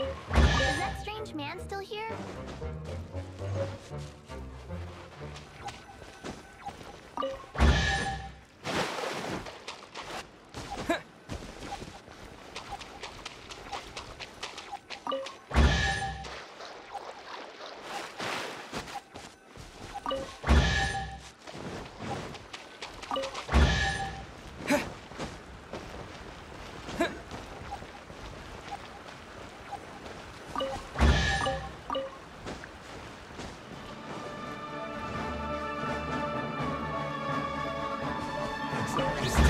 Is that strange man still here? Just